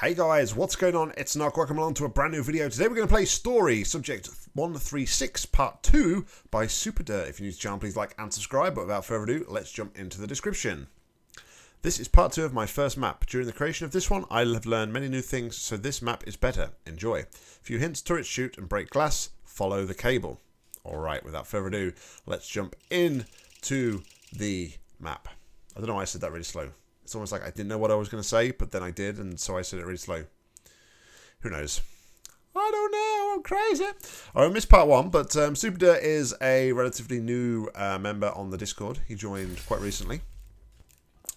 Hey guys, what's going on? It's Nock. Welcome along to a brand new video. Today we're going to play Story, subject 136, part 2 by Super Dirt. If you're new to the channel, please like and subscribe. But without further ado, let's jump into the description. This is part 2 of my first map. During the creation of this one, I have learned many new things, so this map is better. Enjoy. A few hints, turrets shoot and break glass. Follow the cable. Alright, without further ado, let's jump in to the map. I don't know why I said that really slow. It's almost like I didn't know what I was going to say, but then I did, and so I said it really slow. Who knows? I don't know. I'm crazy. I missed part one, but um, is a relatively new uh, member on the Discord. He joined quite recently,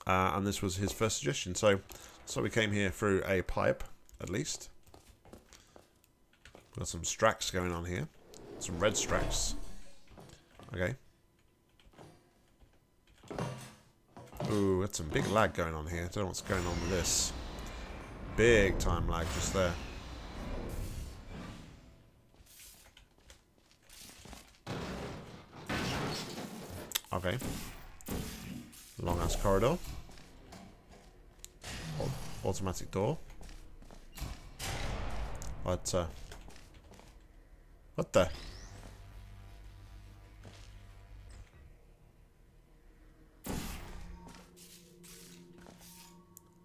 uh, and this was his first suggestion. So, so we came here through a pipe, at least. Got some Strax going on here, some red Strax. Okay. Ooh, that's some big lag going on here. I don't know what's going on with this. Big time lag just there. Okay. Long ass corridor. Automatic door. What, uh... What the?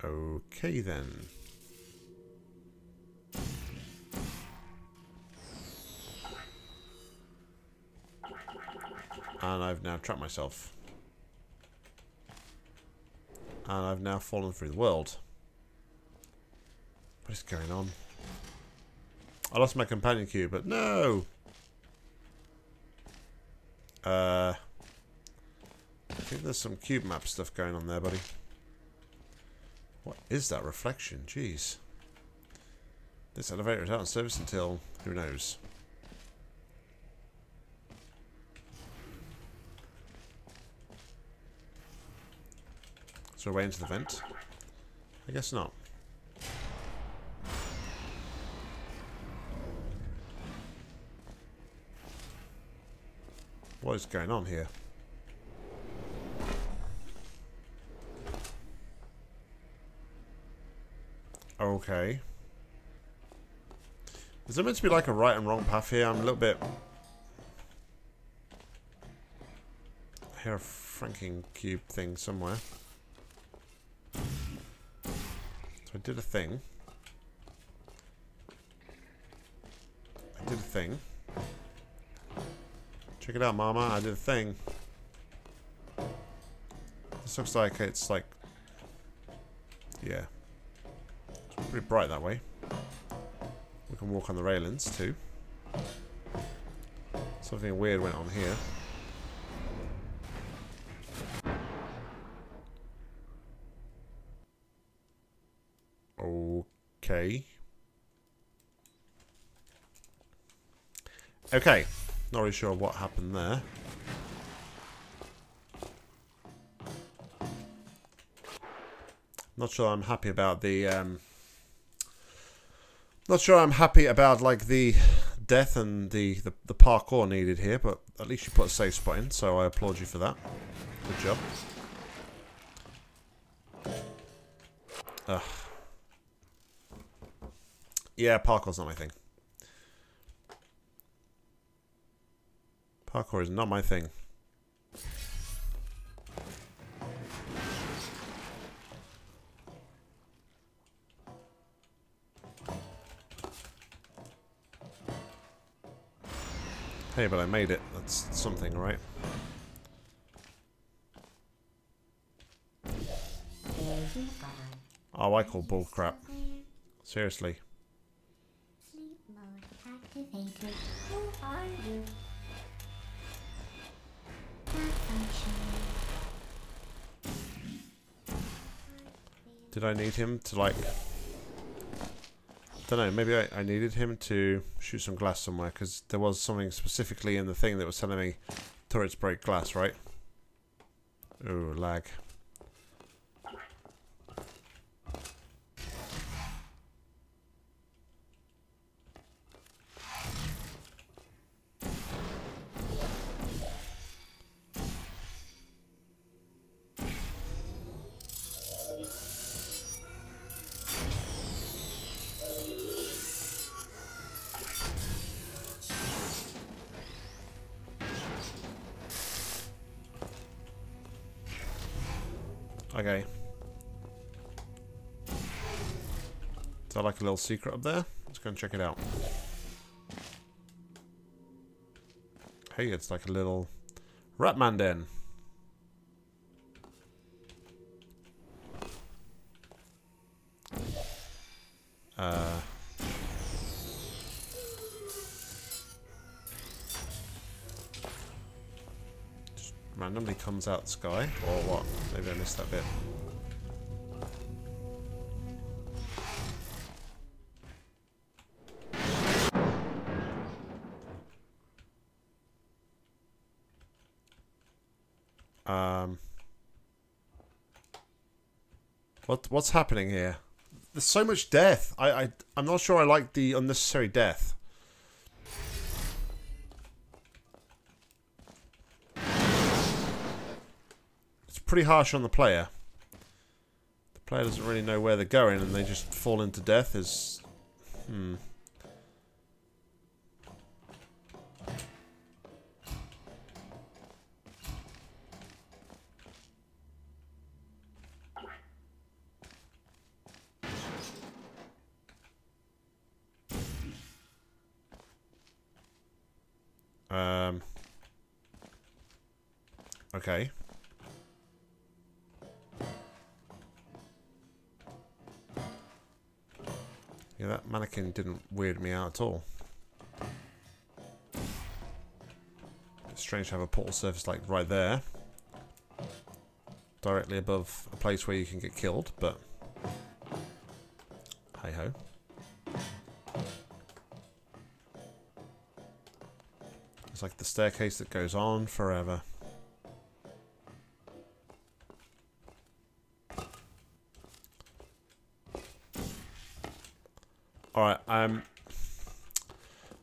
Okay then. And I've now trapped myself. And I've now fallen through the world. What is going on? I lost my companion cube, but no! Uh, I think there's some cube map stuff going on there, buddy. Is that reflection? Jeez. This elevator is out of service until... who knows. So way into the vent? I guess not. What is going on here? Okay. Is there meant to be like a right and wrong path here? I'm a little bit... I hear a franking cube thing somewhere. So I did a thing. I did a thing. Check it out, mama. I did a thing. This looks like it's like... Yeah pretty bright that way. We can walk on the railings too. Something weird went on here. Okay. Okay. Not really sure what happened there. Not sure I'm happy about the um, not sure I'm happy about like the death and the, the, the parkour needed here, but at least you put a safe spot in, so I applaud you for that. Good job. Ugh. Yeah, parkour's not my thing. Parkour is not my thing. Hey, but I made it. That's something, right? Oh, I call bullcrap. Seriously. Did I need him to, like, don't know. Maybe I, I needed him to shoot some glass somewhere because there was something specifically in the thing that was telling me turrets break glass, right? Ooh, lag. Secret up there? Let's go and check it out. Hey, it's like a little Ratman den. Uh, just randomly comes out the sky, or what? Maybe I missed that bit. What's happening here? There's so much death. I, I I'm not sure I like the unnecessary death. It's pretty harsh on the player. The player doesn't really know where they're going and they just fall into death is hmm. Um. Okay. Yeah, that mannequin didn't weird me out at all. It's strange to have a portal surface like right there. Directly above a place where you can get killed, but... It's like the staircase that goes on forever. Alright, I'm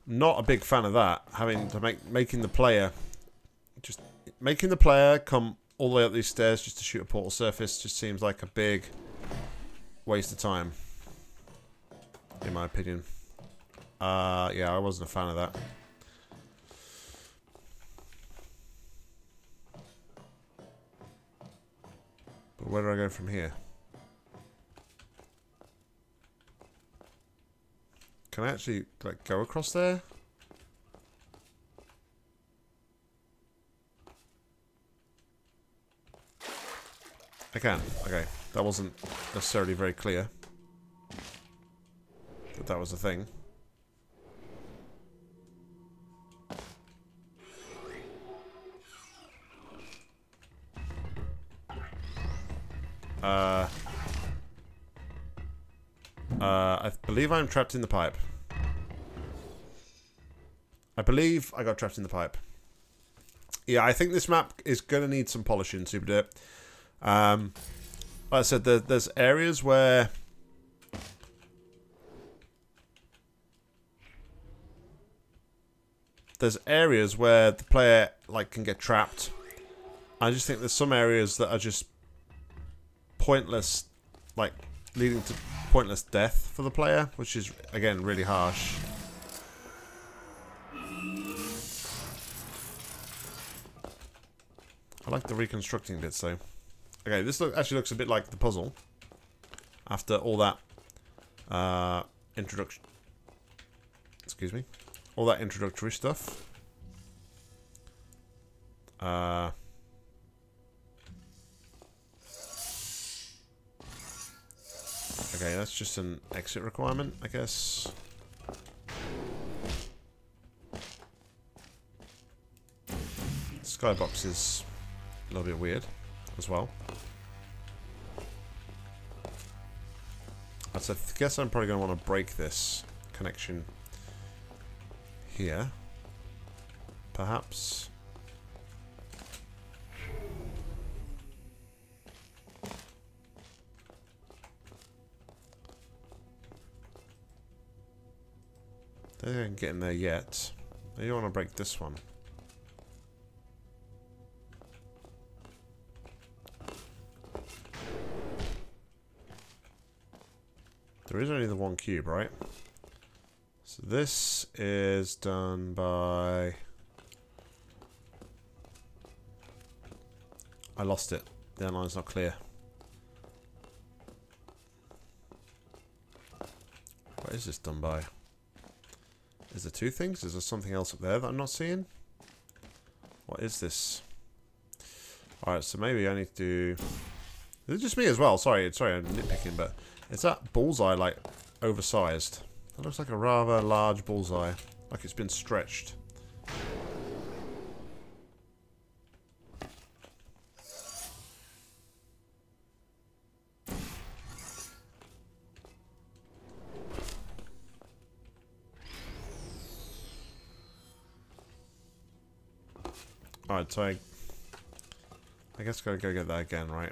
not a big fan of that. Having to make making the player just making the player come all the way up these stairs just to shoot a portal surface just seems like a big waste of time. In my opinion. Uh yeah, I wasn't a fan of that. But where do I go from here? Can I actually like go across there? I can. Okay. That wasn't necessarily very clear. That that was a thing. Believe I'm trapped in the pipe. I believe I got trapped in the pipe. Yeah, I think this map is going to need some polishing, Super Dirt. Um, like I said, there, there's areas where... There's areas where the player like can get trapped. I just think there's some areas that are just pointless, like leading to pointless death for the player, which is, again, really harsh. I like the reconstructing bit, so... Okay, this look, actually looks a bit like the puzzle. After all that uh, introduction... Excuse me. All that introductory stuff. Uh... Okay, that's just an exit requirement, I guess. Skybox is a little bit weird as well. I guess I'm probably going to want to break this connection here. Perhaps. They don't get in there yet. You don't want to break this one. There is only the one cube, right? So this is done by... I lost it. The line's not clear. What is this done by? Is there two things? Is there something else up there that I'm not seeing? What is this? Alright, so maybe I need to. Is it just me as well? Sorry, sorry, I'm nitpicking, but is that bullseye, like, oversized? That looks like a rather large bullseye. Like it's been stretched. So I... I guess gotta go get that again, right?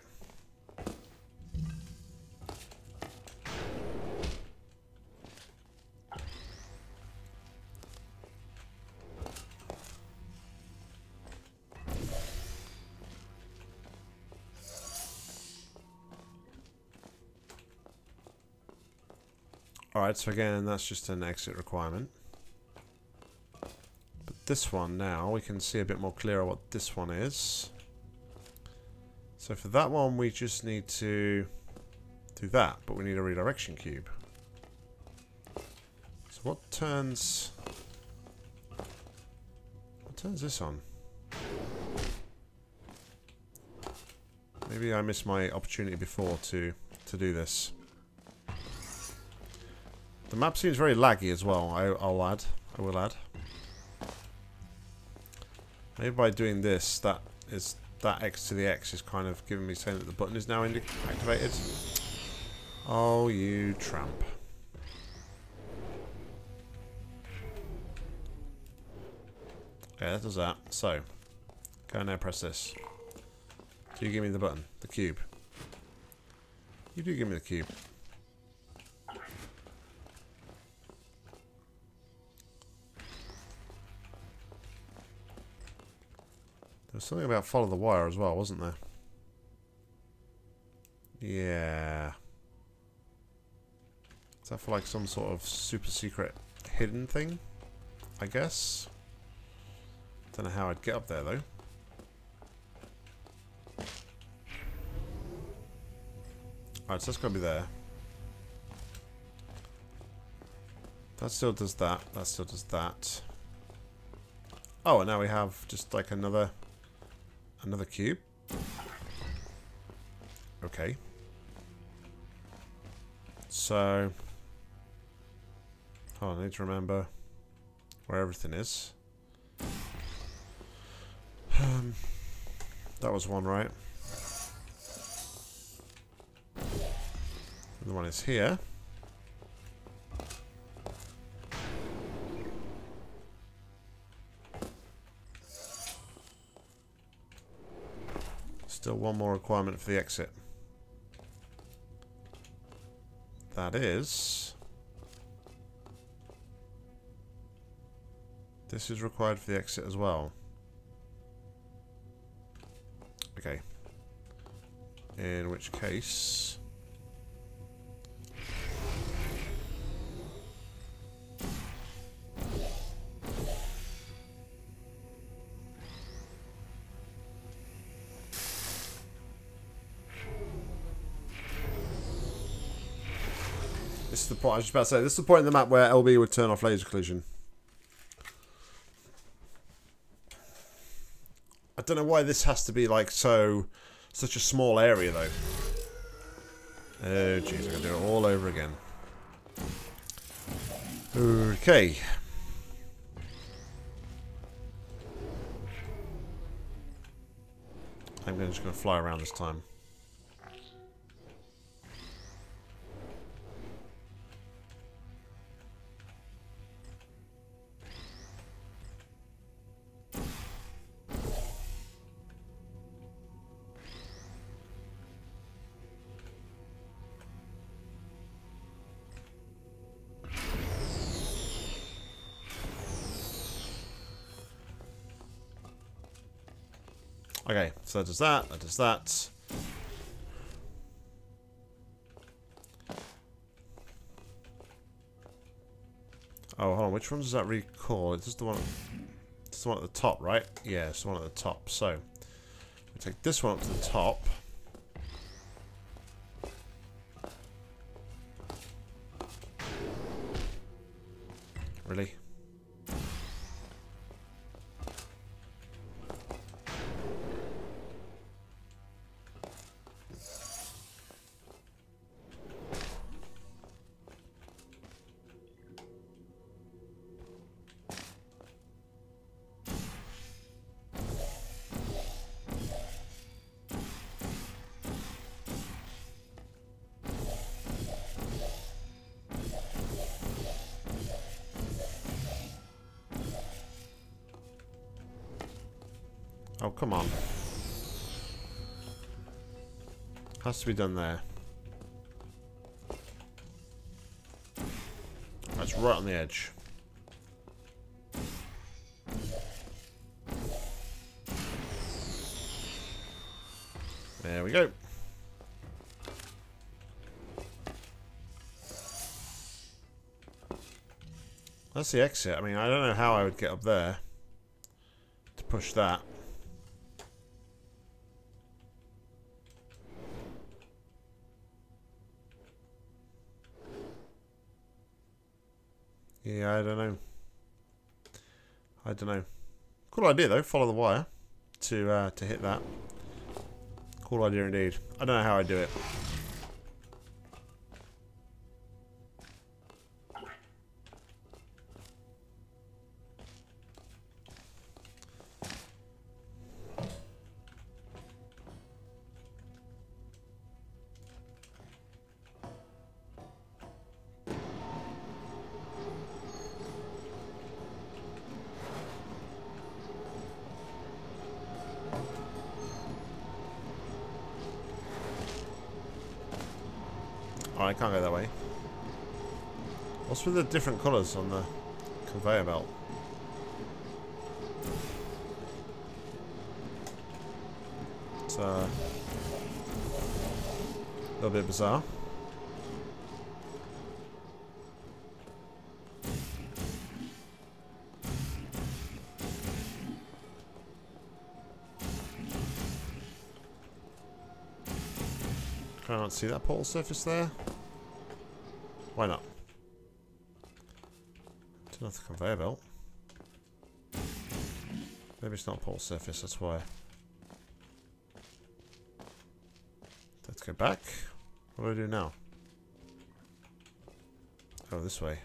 Alright, so again, that's just an exit requirement. This one now, we can see a bit more clearer what this one is. So for that one, we just need to do that, but we need a redirection cube. So what turns... What turns this on? Maybe I missed my opportunity before to, to do this. The map seems very laggy as well, I, will add. I will add. Maybe by doing this, that is that X to the X is kind of giving me saying that the button is now activated. Oh, you tramp. Yeah, that does that. So, go now press this. Do you give me the button? The cube. You do give me the cube. Something about follow the wire as well, wasn't there? Yeah. Is that for like some sort of super secret hidden thing? I guess. Don't know how I'd get up there though. Alright, so that's gotta be there. That still does that. That still does that. Oh, and now we have just like another Another cube. Okay. So... Oh, I need to remember where everything is. Um, that was one, right? The one is here. One more requirement for the exit. That is... This is required for the exit as well. Okay. In which case... I was just about to say. This is the point in the map where LB would turn off laser collision. I don't know why this has to be like so such a small area though. Oh jeez, I'm gonna do it all over again. Okay. I'm just gonna fly around this time. So that does that, that does that. Oh, hold on, which one does that recall? It's just the one, it's the one at the top, right? Yeah, it's the one at the top. So, we take this one up to the top. Oh, come on. Has to be done there. That's right on the edge. There we go. That's the exit. I mean, I don't know how I would get up there to push that. Yeah, I don't know. I don't know. Cool idea though. Follow the wire to uh, to hit that. Cool idea indeed. I don't know how I do it. With the different colours on the conveyor belt? It's uh, a little bit bizarre. Can't see that portal surface there. Why not? Off the conveyor belt. Maybe it's not portal surface, that's why. Let's go back. What do I do now? Oh, this way.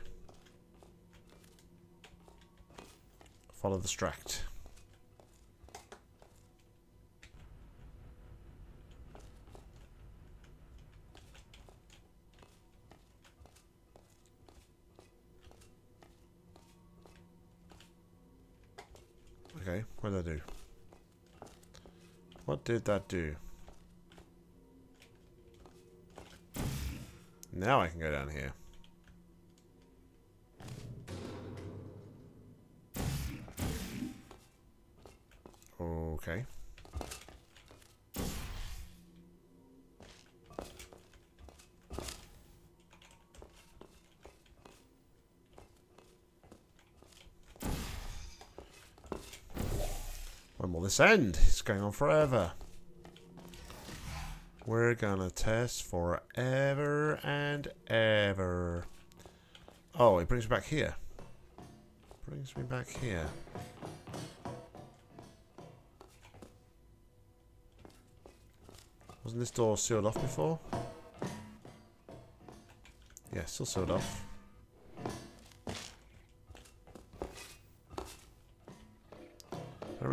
Follow the stract. Okay, what did I do? What did that do? Now I can go down here. Okay. This end? It's going on forever. We're gonna test forever and ever. Oh, it brings me back here. Brings me back here. Wasn't this door sealed off before? Yeah, still sealed off.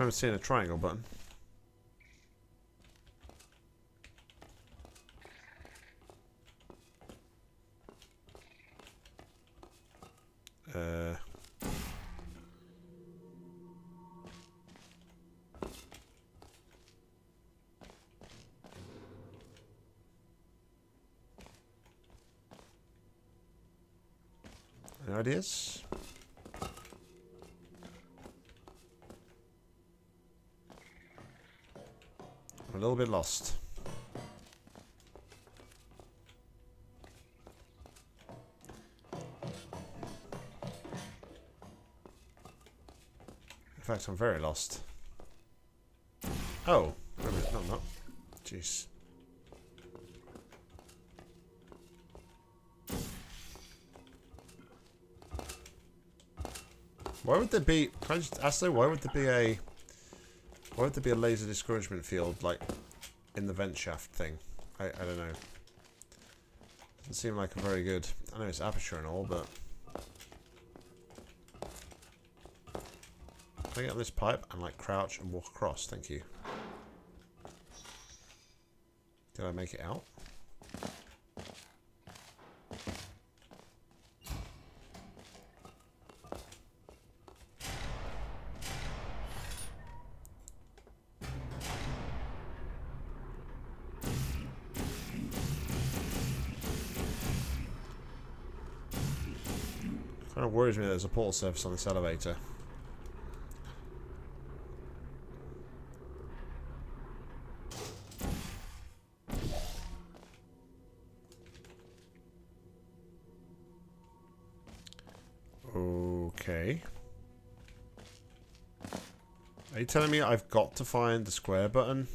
Remember seeing a triangle button. Uh, ideas? A little bit lost. In fact, I'm very lost. Oh, no, I'm not. Jeez. Why would there be... Can I just ask though, why would there be a... Why would there be a laser discouragement field, like, in the vent shaft thing? I, I don't know. Doesn't seem like a very good... I know it's aperture and all, but... Can I get on this pipe and, like, crouch and walk across? Thank you. Did I make it out? Kind of worries me that there's a portal surface on this elevator. Okay. Are you telling me I've got to find the square button?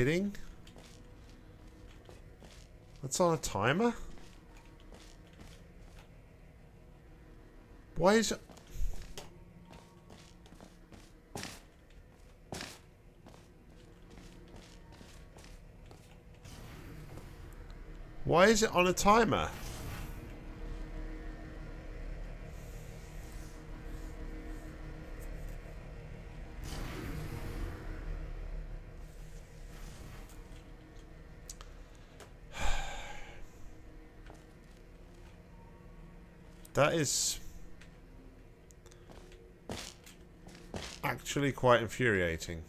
Kidding? That's on a timer? Why is. Why is it on a timer? That is actually quite infuriating.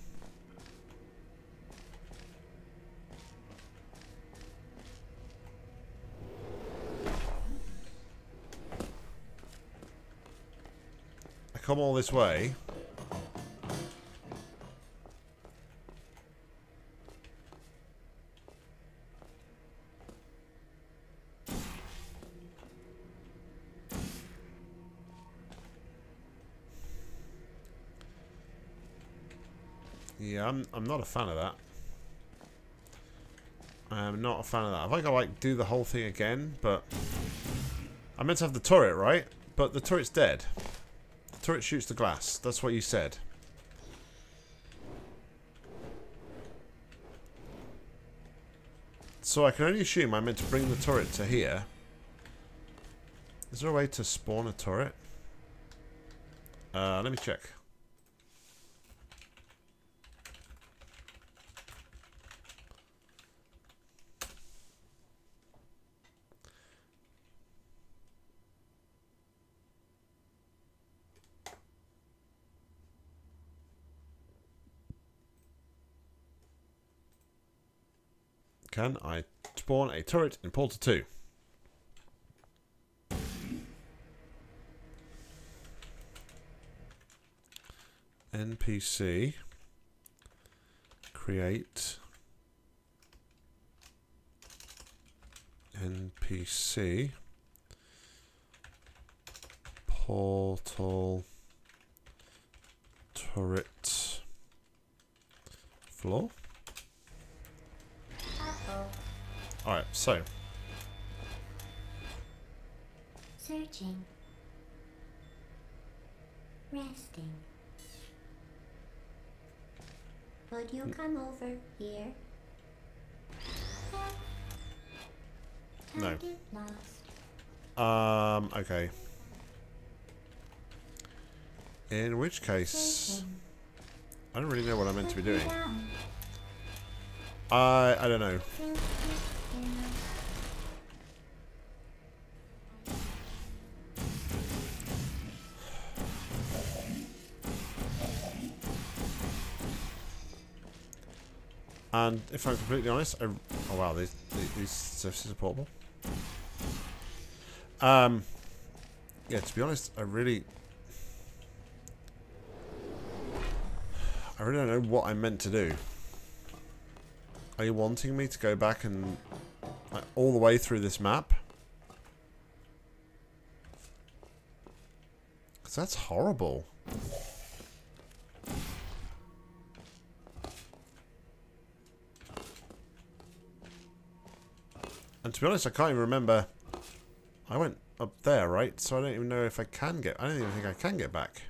I come all this way. Yeah, I'm, not a fan of that. I'm not a fan of that. If I go like do the whole thing again, but I meant to have the turret, right? But the turret's dead. The turret shoots the glass. That's what you said. So I can only assume I meant to bring the turret to here. Is there a way to spawn a turret? Uh, let me check. Can I spawn a turret in Portal 2? NPC create NPC portal turret floor Alright, so. Searching. Resting. Would you come over here? No. Um, okay. In which case, I don't really know what I'm meant to be doing. I I don't know. And if I'm completely honest, I, oh wow, these these, surfaces are portable. Um, yeah, to be honest, I really, I really don't know what I'm meant to do. Are you wanting me to go back and like, all the way through this map? Because that's horrible. And to be honest, I can't even remember. I went up there, right? So I don't even know if I can get... I don't even think I can get back.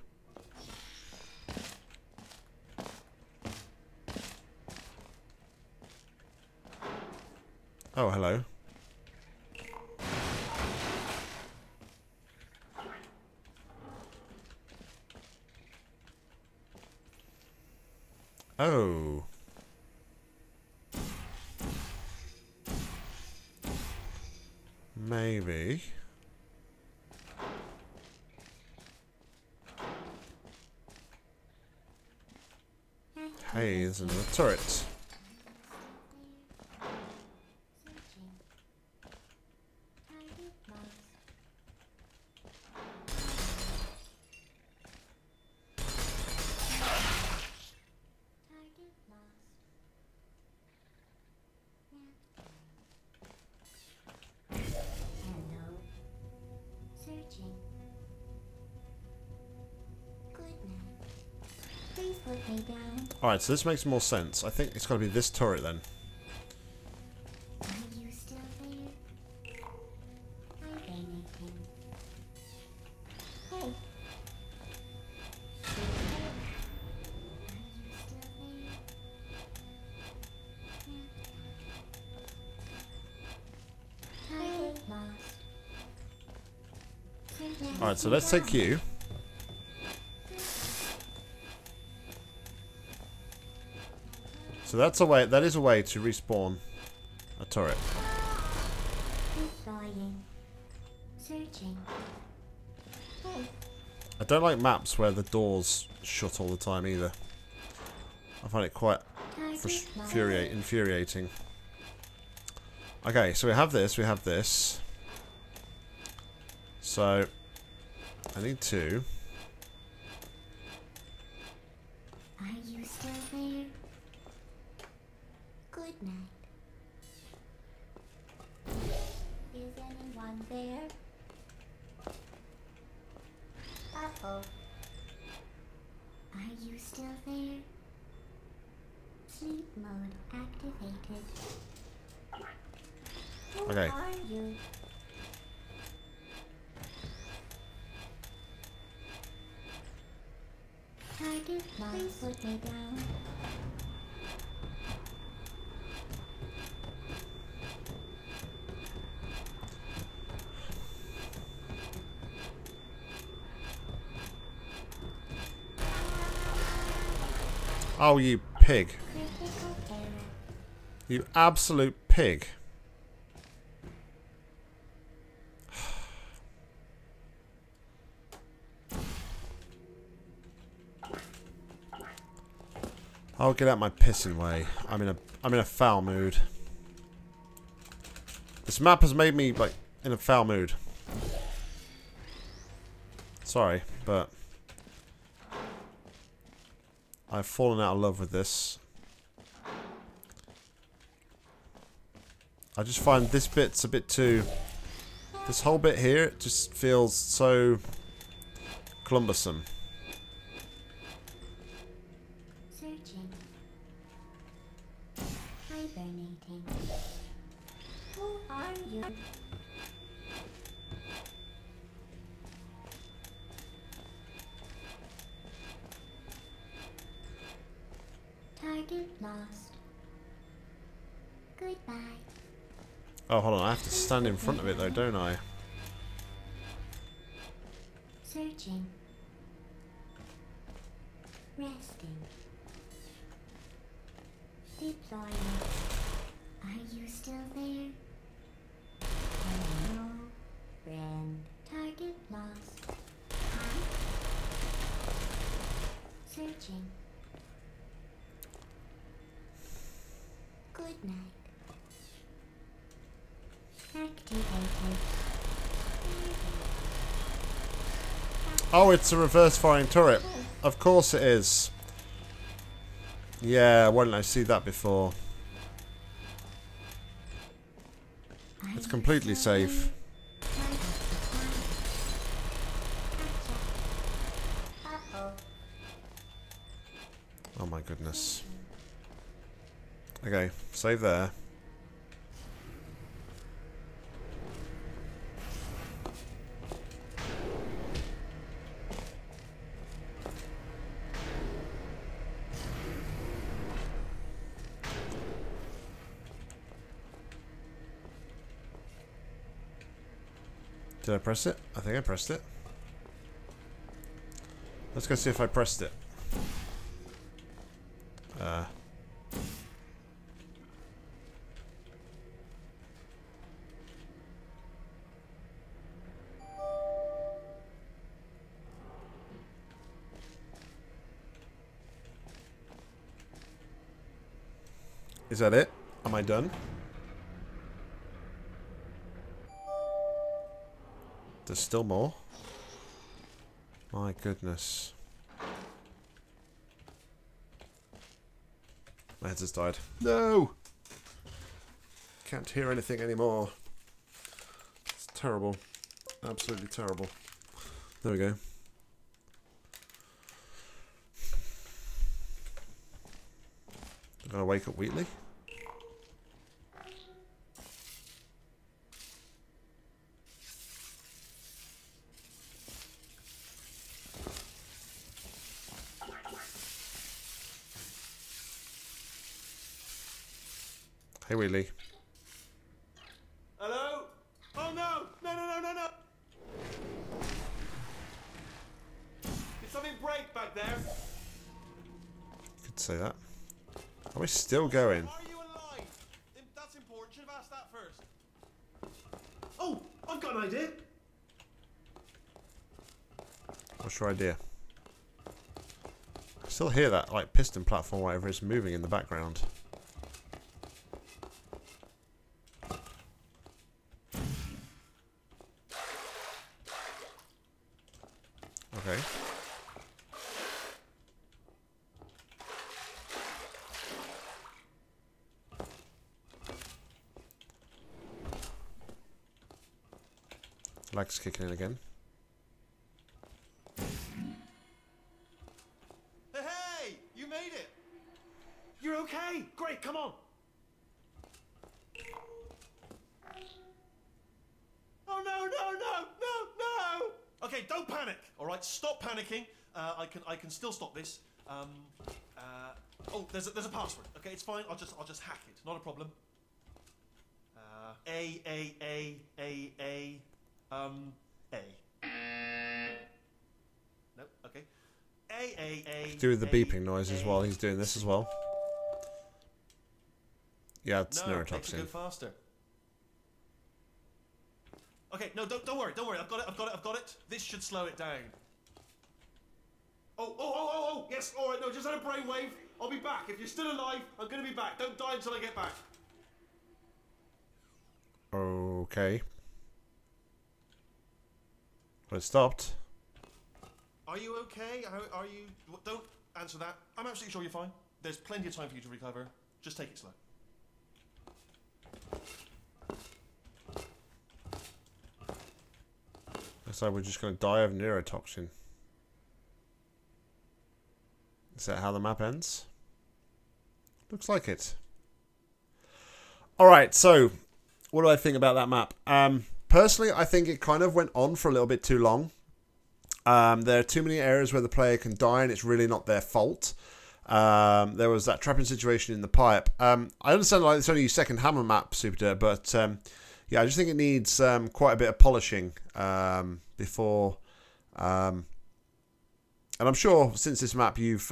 Oh, hello. Oh. Maybe. Hey, there's another turret. Put down. Alright, so this makes more sense. I think it's got to be this turret then. Are you still there? Hi, Anakin. Hey. Are you still there? Target lost. Alright, so let's take you. So that's a way, that is a way to respawn a turret. Deploying. Searching. Hey. I don't like maps where the doors shut all the time either. I find it quite Target frus- lost. infuriate, infuriating. Okay, so we have this, we have this. So, I need two. Night. Is anyone there? Uh-oh. Are you still there? Sleep mode activated. Who Okay. are you? Target lost. Please put me down. Oh, you pig. You absolute pig. I'll get out my pissing way. I'm in a I'm in a foul mood. This map has made me like in a foul mood. Sorry, but I've fallen out of love with this. I just find this bit's a bit too... This whole bit here it just feels so... Cumbersome. Stand in front of it though, don't I? Searching. Resting. Deploying. Are you still there? Hello, friend. Target lost. Hi. Searching. Oh, it's a reverse firing turret. Of course it is. Yeah, why didn't I see that before? It's completely safe. Oh my goodness. Okay, save there. Did I press it? I think I pressed it. Let's go see if I pressed it. Uh. Is that it? Am I done? There's still more. My goodness. My head has died. No! Can't hear anything anymore. It's terrible. Absolutely terrible. There we go. Gonna wake up Wheatley? Hey Wheatley. Hello? Oh no! No, no, no, no, no! Did something break back there? Could say that. Are we still going? Are you alive? That's important. Should have asked that first. Oh, I've got an idea. What's your idea? I still hear that like piston platform, whatever is moving in the background. Okay. Lag's kicking in again. Hey! You made it! You're okay! Great, come on! Oh no, no, no, no, no! Okay, don't panic. All right, stop panicking. Uh, I can, I can still stop this. Um, uh, oh, there's a, there's a password. Okay, it's fine. I'll just, I'll just hack it. Not a problem. Uh, a A A A A um A. No, okay. A A A. Do the A, beeping noises A. while he's doing this as well. Yeah, it's No, neurotoxin. go faster. Okay, no, don't, don't worry, don't worry. I've got it, I've got it, I've got it. This should slow it down. Oh, oh, oh, oh, oh, yes, all right, no, just had a brainwave. I'll be back. If you're still alive, I'm going to be back. Don't die until I get back. Okay. Well, it stopped. Are you okay? Are, are you... Don't answer that. I'm absolutely sure you're fine. There's plenty of time for you to recover. Just take it slow. Looks like we're just going to die of neurotoxin. Is that how the map ends? Looks like it. Alright, so what do I think about that map? Um, personally, I think it kind of went on for a little bit too long. Um, there are too many areas where the player can die and it's really not their fault. Um, there was that trapping situation in the pipe. Um, I understand like it's only your second hammer map, Super but um, yeah, I just think it needs um, quite a bit of polishing um, before. And I'm sure since this map you've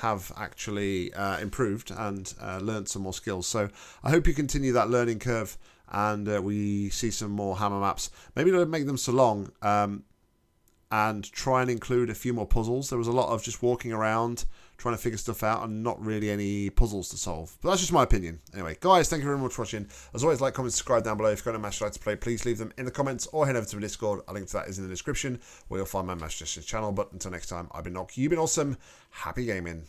have actually uh, improved and uh, learned some more skills. So I hope you continue that learning curve and uh, we see some more hammer maps. Maybe don't make them so long. Um, and try and include a few more puzzles. There was a lot of just walking around trying to figure stuff out and not really any puzzles to solve. But that's just my opinion. Anyway, guys, thank you very much for watching. As always, like, comment, subscribe down below. If a match you'd like to play, please leave them in the comments or head over to my Discord. A link to that is in the description where you'll find my Justice channel. But until next time, I've been Nock. You've been awesome. Happy gaming.